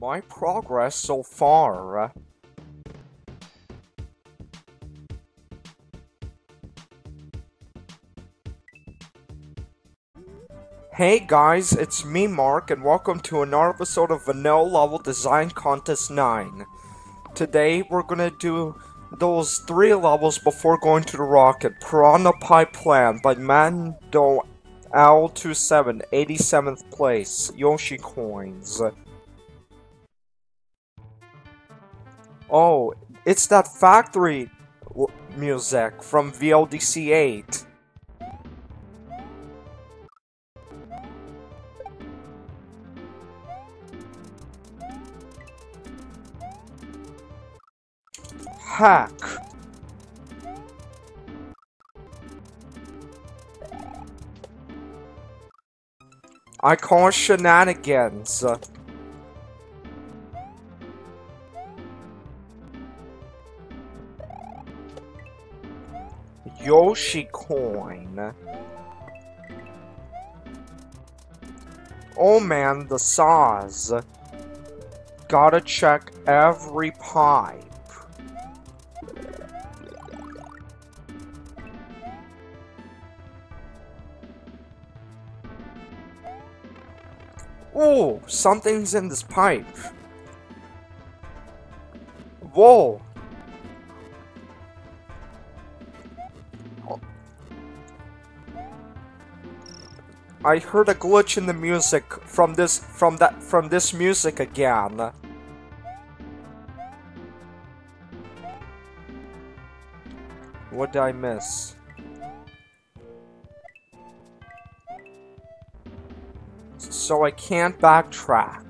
My progress so far. Hey guys, it's me Mark and welcome to another episode of Vanilla Level Design Contest 9. Today we're gonna do those three levels before going to the rocket. Piranha Pipe Plant by Mando L27, 87th place. Yoshi Coins. Oh, it's that factory music from VLDC 8. Hack. I call shenanigans. Yoshi coin. Oh man, the saws. Gotta check every pipe. Oh, something's in this pipe. Whoa. I heard a glitch in the music from this from that from this music again. What did I miss? So I can't backtrack.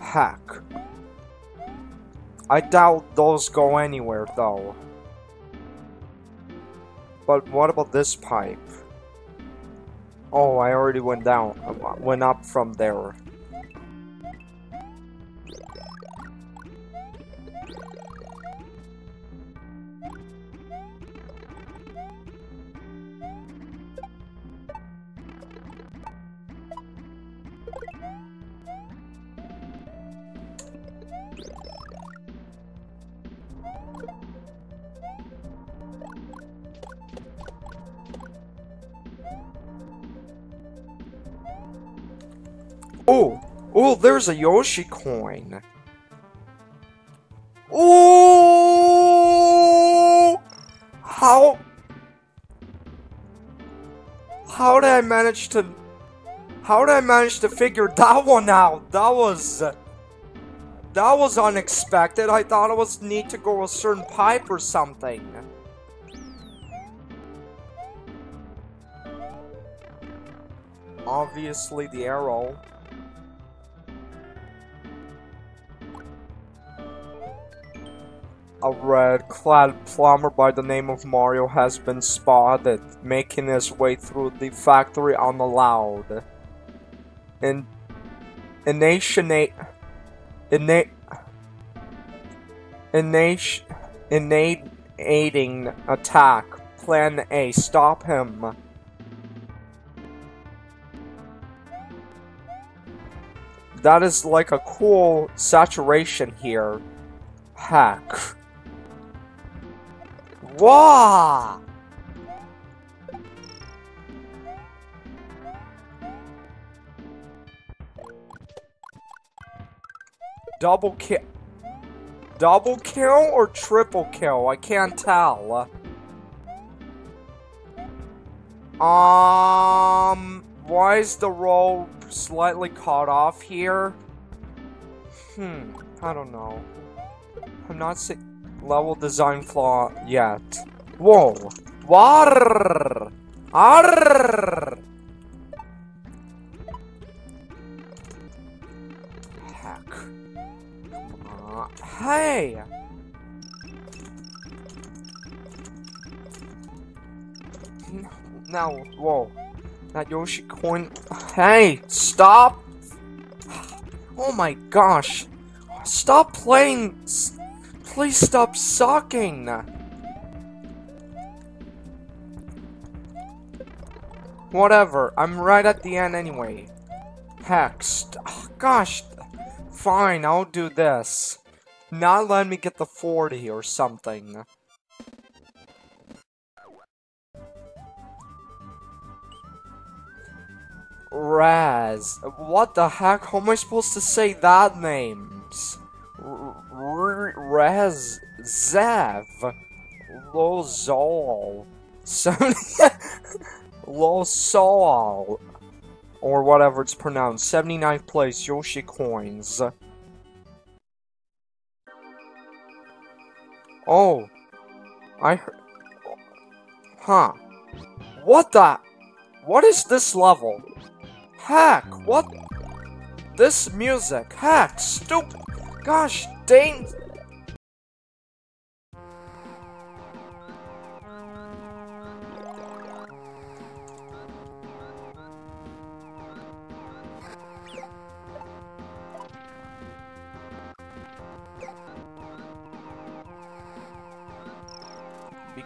Heck. I doubt those go anywhere though. But what about this pipe? Oh, I already went down. Uh, went up from there. Oh, there's a Yoshi coin. Oh, how, how did I manage to, how did I manage to figure that one out? That was, that was unexpected. I thought it was need to go a certain pipe or something. Obviously the arrow. A red-clad plumber by the name of Mario has been spotted, making his way through the factory unallowed. In innate innate innate innating attack. Plan A. Stop him. That is like a cool saturation here. Heck. Wow! Double kill. Double kill or triple kill? I can't tell. Um, why is the roll slightly cut off here? Hmm, I don't know. I'm not sick level design flaw yet. Whoa! Water! Arr! Heck. Uh, hey! Now, whoa. That Yoshi coin. Hey! Stop! Oh my gosh! Stop playing! Please stop sucking! Whatever, I'm right at the end anyway. Heck, ah, Gosh, fine, I'll do this. Not let me get the 40 or something. Raz. What the heck? How am I supposed to say that names? Raz. Zev. Lozol. Losol. Or whatever it's pronounced. 79th place, Yoshi Coins. Oh. I heard. Huh. What the? What is this level? Heck, what? This music, heck, stupid. Gosh dang.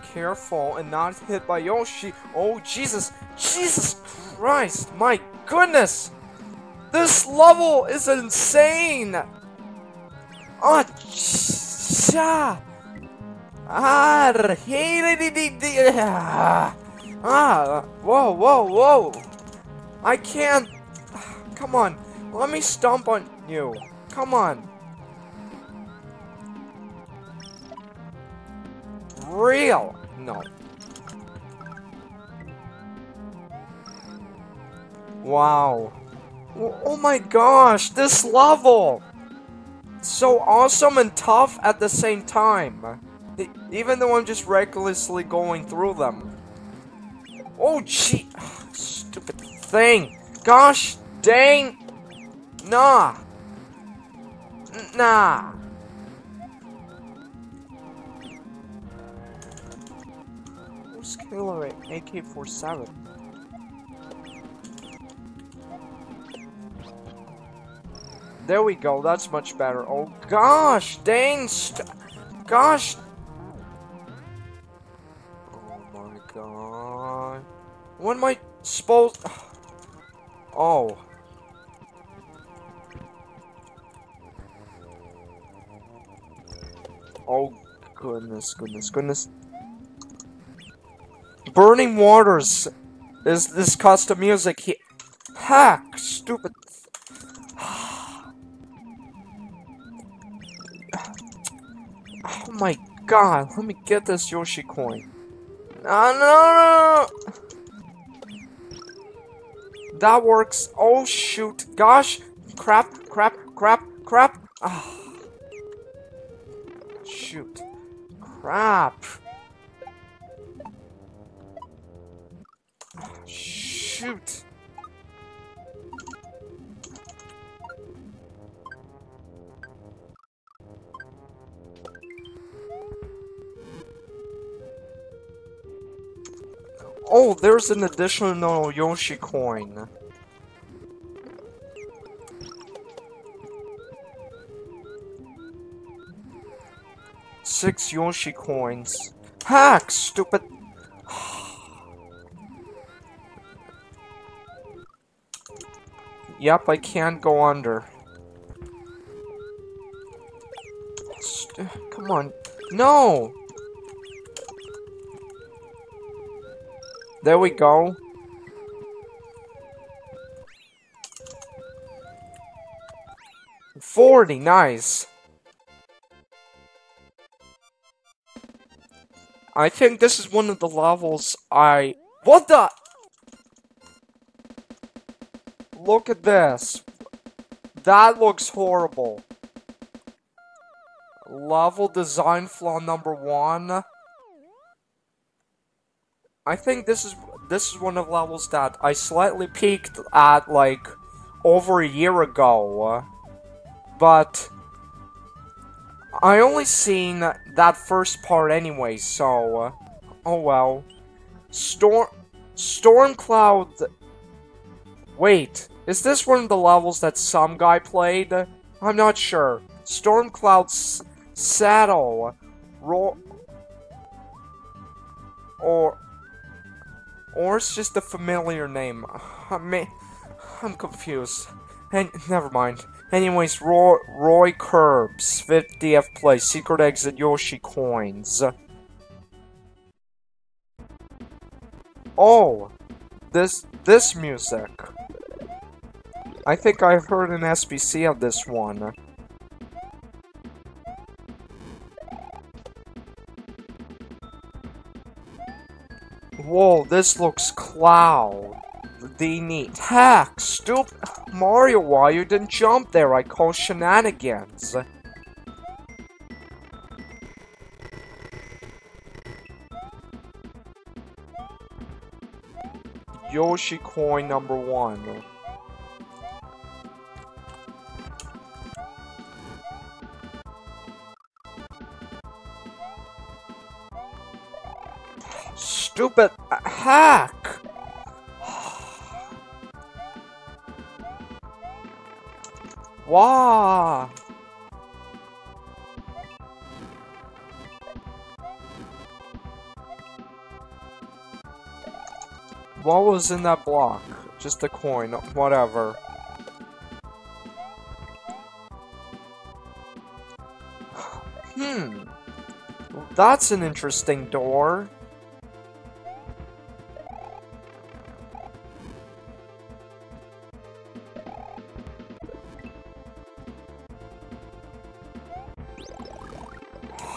Careful and not hit by Yoshi. Oh, Jesus. Jesus Christ. My goodness. This level is insane. Oh, cha. Ah, ah, whoa, whoa, whoa. I can't. Come on. Let me stomp on you. Come on. Real. No. Wow. Oh, oh my gosh, this level! So awesome and tough at the same time. Even though I'm just recklessly going through them. Oh gee, stupid thing. Gosh dang. Nah. Nah. Killer AK-47. There we go, that's much better. Oh gosh, dang, gosh. Oh my god. What am I supposed... Oh. Oh, goodness, goodness, goodness. Burning Waters is this custom music. He hack stupid. Oh my god, let me get this Yoshi coin. No, no, no! That works. Oh shoot. Gosh. Crap, crap, crap, crap. Ah. Shoot. Crap. Shoot! Oh, there's an additional Yoshi coin. Six Yoshi coins. Hack, stupid Yep, I can't go under. St come on. No! There we go. Forty, nice. I think this is one of the levels I... What the? Look at this. That looks horrible. Level design flaw number one. I think this is this is one of levels that I slightly peaked at like over a year ago. But I only seen that first part anyway, so oh well. Storm Storm Cloud Wait, is this one of the levels that some guy played? I'm not sure. Stormcloud Citadel. Ro or... Or it's just a familiar name. I mean, I'm confused. And never mind. Anyways, Roy, Roykirbs, 50th place, secret exit Yoshi coins. Oh, this this music. I think I've heard an SPC of this one. Whoa, this looks cloud. The neat. Heck, stupid. Mario, why you didn't jump there? I call shenanigans. Yoshi coin number one. Stupid hack! Wow! What was in that block? Just a coin, whatever. Hmm. That's an interesting door.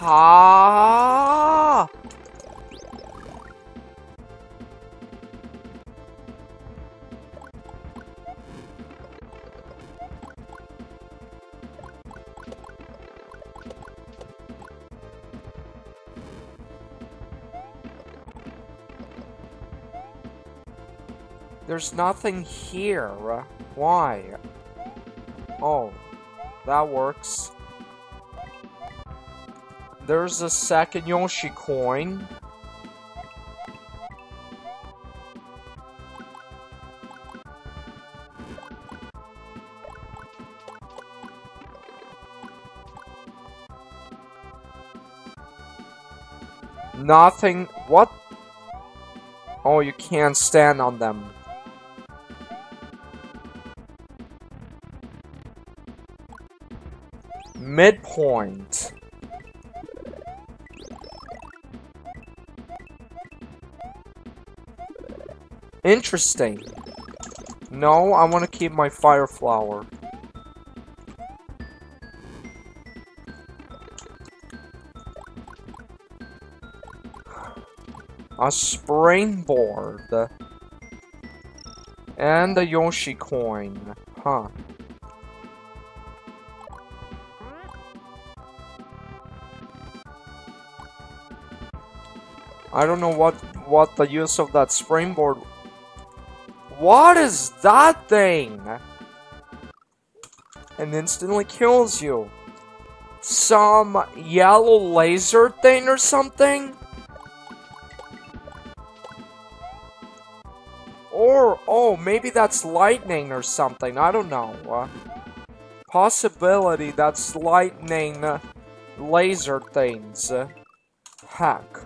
Ha! There's nothing here. Why? Oh, that works. There's a second Yoshi coin. Nothing. What? Oh, you can't stand on them. Midpoint. Interesting. No, I want to keep my fire flower. A springboard. And a Yoshi coin. Huh. I don't know what what the use of that springboard what is that thing? And instantly kills you. Some yellow laser thing or something? Or, oh, maybe that's lightning or something. I don't know. Uh, possibility that's lightning laser things. Uh, hack.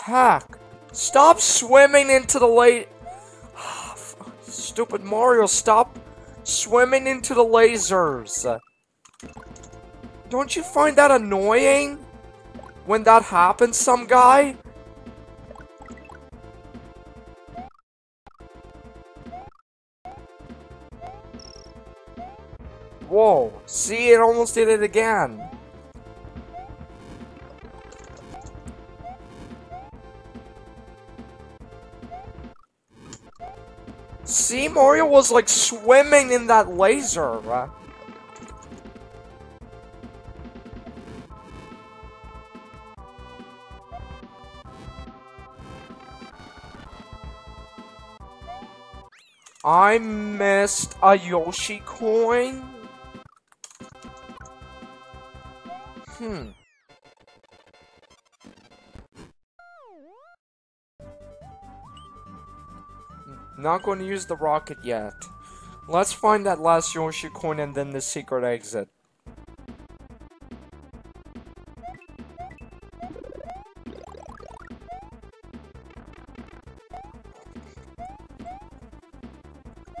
Hack. Stop swimming into the lake. Stupid Mario, stop swimming into the lasers. Don't you find that annoying? When that happens, some guy? Whoa, see, it almost did it again. See, Mario was like swimming in that laser. I missed a Yoshi coin? Hmm. Not going to use the rocket yet. Let's find that last Yoshi coin and then the secret exit.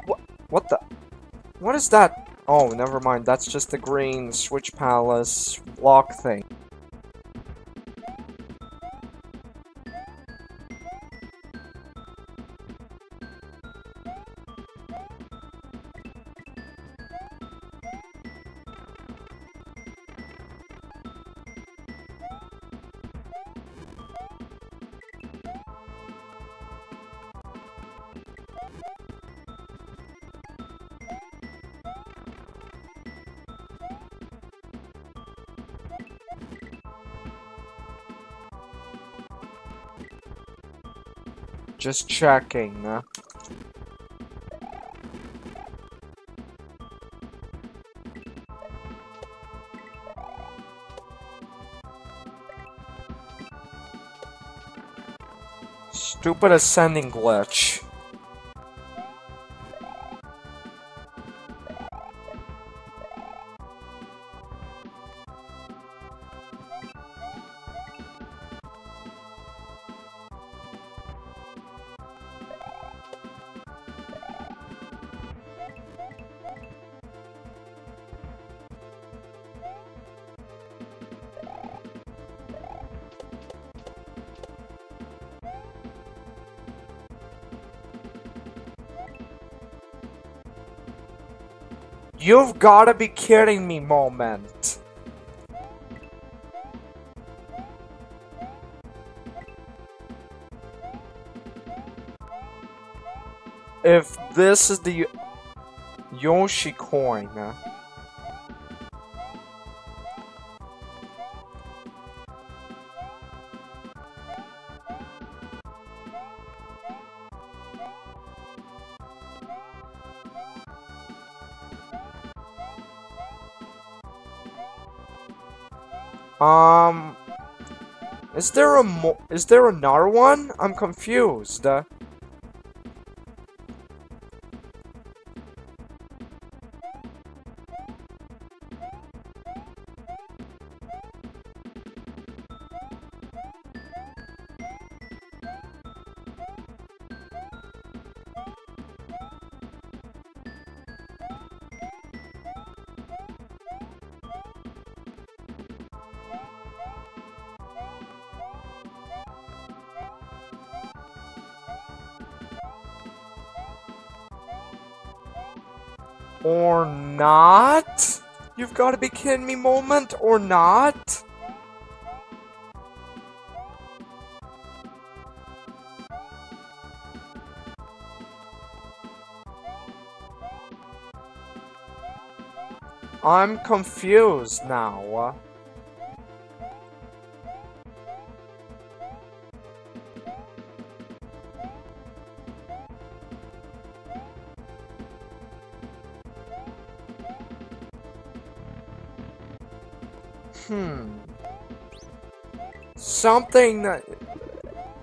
What? What the? What is that? Oh, never mind. That's just the green Switch Palace block thing. Just checking. Stupid ascending glitch. You've gotta be kidding me, moment. If this is the Yoshi coin, is there a mo is there another one? I'm confused. Or not? You've got to be kidding me, moment, or not? I'm confused now. Hmm. Something that...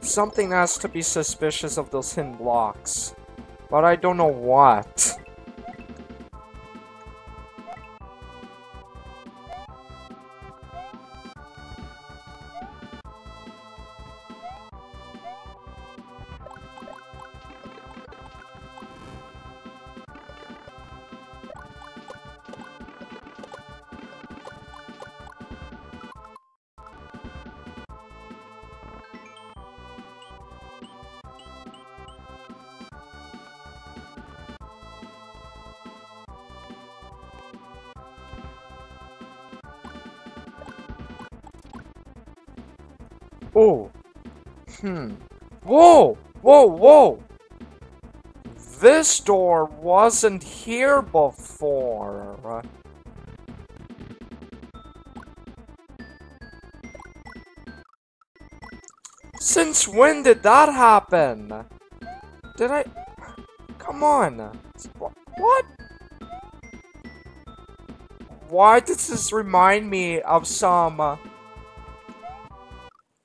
Something has to be suspicious of those hidden blocks. But I don't know what. Oh. Hmm. Whoa! Whoa, whoa! This door wasn't here before. Since when did that happen? Did I... Come on. What? Why does this remind me of some...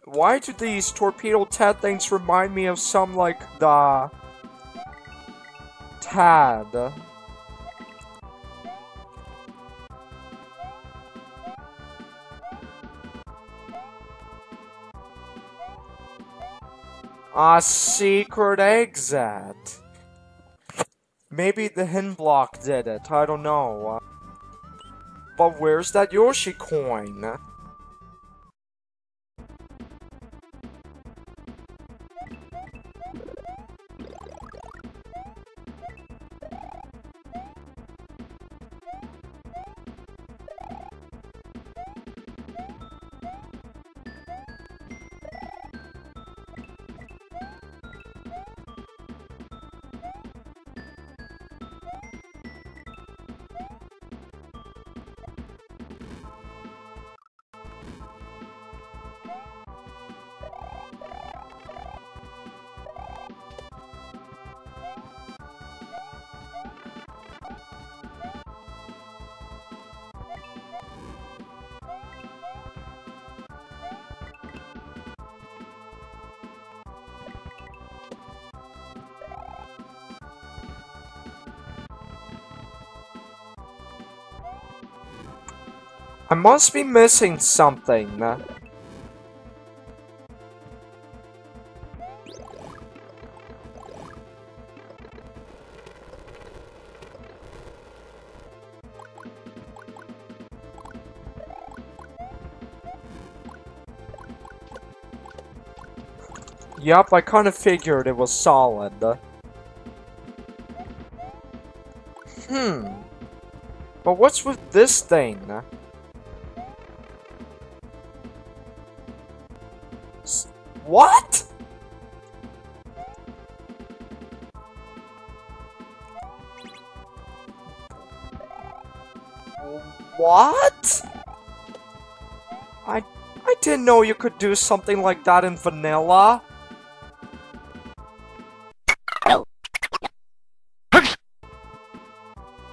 Why do these torpedo Ted things remind me of some, like, the... Tad? A secret exit. Maybe the hin block did it, I don't know. But where's that Yoshi coin? I must be missing something. Yup, I kind of figured it was solid. Hmm. But what's with this thing? What? I I didn't know you could do something like that in vanilla.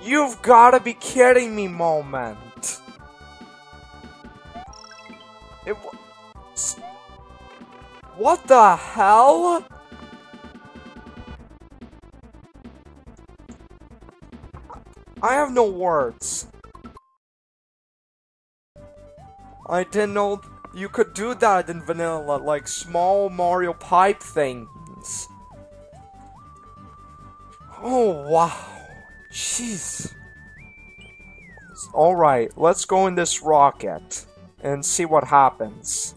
You've gotta be kidding me, moment. It What the hell? I have no words. I didn't know you could do that in vanilla, like small Mario pipe things. Oh, wow. Jeez. Alright, let's go in this rocket and see what happens.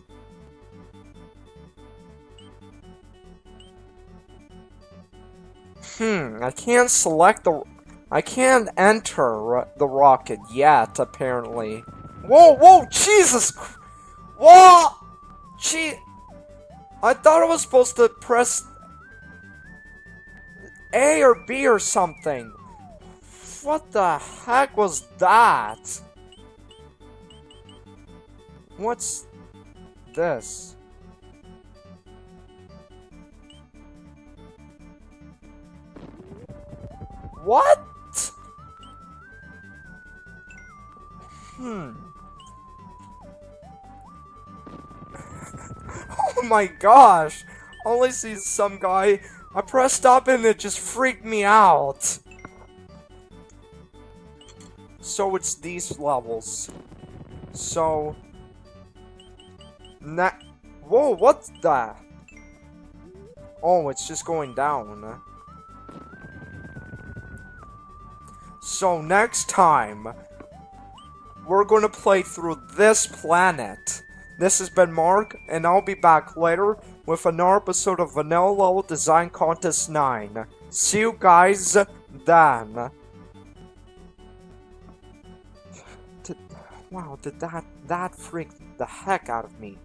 Hmm, I can't select the... I can't enter the rocket yet, apparently. Whoa, whoa, Jesus! Whoa! Gee... I thought I was supposed to press... A or B or something. What the heck was that? What's this? What? Hmm. My gosh! Only see some guy. I pressed stop and it just freaked me out. So it's these levels. So... Na Whoa, what's that? Oh, it's just going down. So next time, we're to play through this planet. This has been Mark, and I'll be back later with another episode of Vanilla Level Design Contest 9. See you guys then. Wow, did that, that freak the heck out of me.